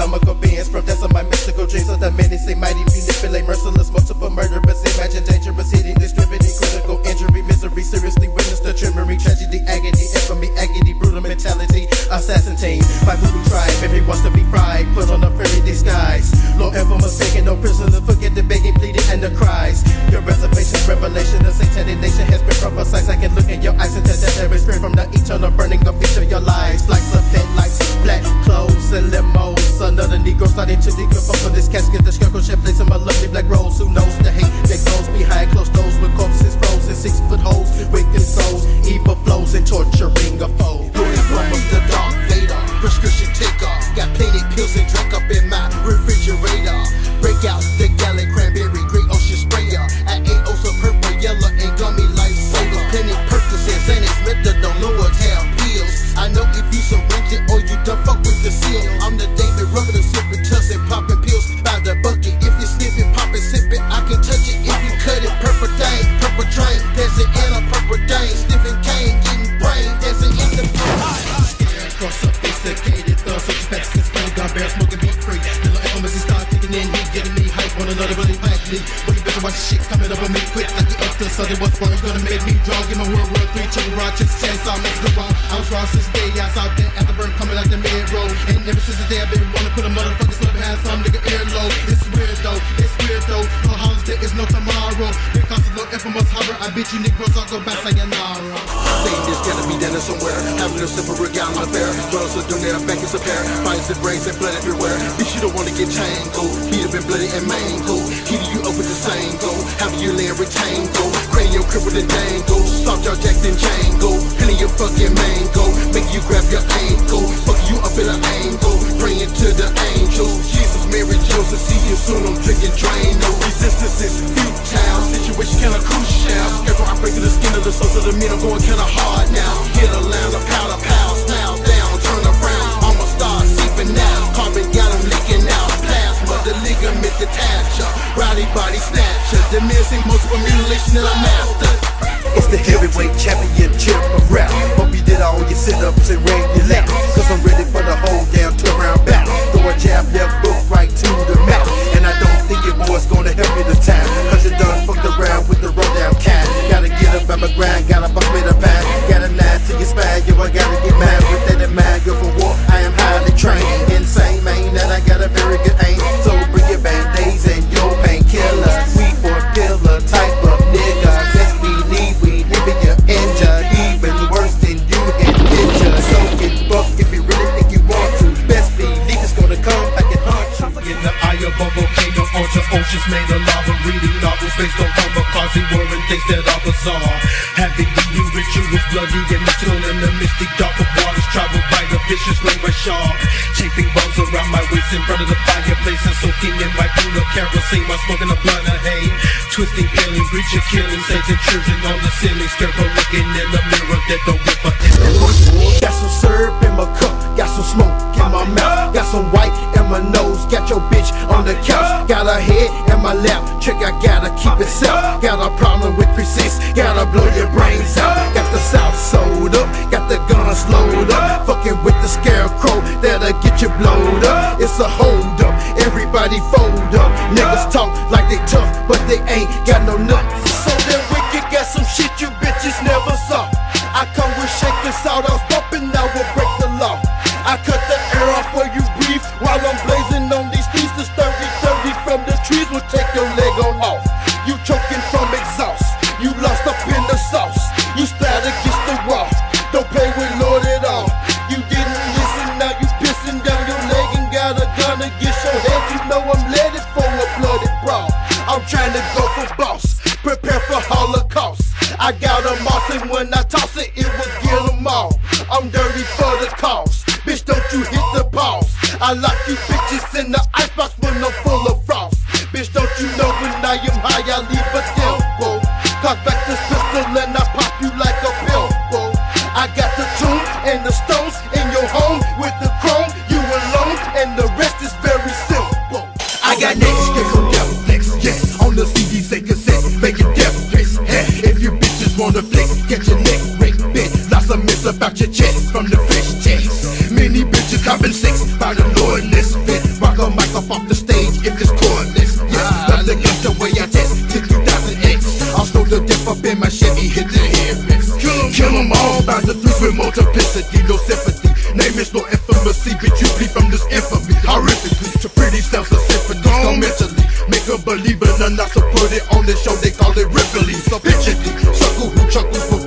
astronomical beings from depths of my mystical dreams of the menacing, mighty, manipulate, merciless, packly. But you better watch the shit coming up on me quick, like the up to Southern. What's wrong? Gonna make me draw, give my world war three, chucking raw chips, chainsaw, mix the wrong. I was raw since day I saw that after burn coming out the mid road. And ever since the day I've been wanna put a motherfucking slip behind some nigga earlobe. It's weird though, it's weird though. No holiday, is no tomorrow. Of infamous harbor, I bet you niggas I'll go back sayonara. Saying this gotta be done somewhere. Having a simple regal affair. Brothers are doing their back is a pair. Fights and brains and blood everywhere. Bitch, you don't wanna get tangled. Heat up and bloody and mangled. Heating you up with the same goal. Having you laying rectangle. Cranial crippled and dangle. Soft jaw jacked and jangle. Penny your fucking mango. Make you grab your ankle. Fucking you up in an angle. Praying to the angels. Jesus, Mary, Joseph. See you soon. I'm drinking drain. No resistance is. Kinda crucial. Scarecrow, I break through the skin of the soul. So the meat I'm going kinda hard now. Hit a line of powder, pow, now down, turn around. I'ma start seeping out. Carbon got leaking out. Plasma, the ligament detacher. Rowdy body snatcher. Diminishing multiple mutilation that I a volcano, ultra oceans made of lava. Reading novels based on war and things that are bizarre. Having new rituals, bloody and mental, in the mystic dark of waters. traveled by the vicious rainbow shark. Chafing bones around my waist in front of the fireplace and soaking in my pool of kerosene while smoking a blunt of hay. Twisting, peeling, breaching, killing, saints and children on the ceiling. Scarecrow looking in the mirror that the whipper is the Got some syrup in my cup, got some smoke in my mouth, got some white got your bitch on the couch, got her head in my lap, trick I gotta keep it self, got a problem with precision, gotta blow your brains out, got the south sold up, got the guns loaded up, fucking with the scarecrow. That'll get you blowed up, it's a hold trying to go for boss, prepare for Holocaust. I got a moss and when I toss it, it will kill them all. I'm dirty for the cause. Bitch, don't you hit the pause. I lock you bitches in the icebox when I'm full of frost. Bitch, don't you know when I am high, I leave a Kill them all by the truth with multiplicity, no sympathy. Name is no infamy, but you bleed from this infamy. Horrifically, to pretty self a symphony. Mentally, make a believe in a not to put it on the show, they call it Ripley. So picture the who chuckles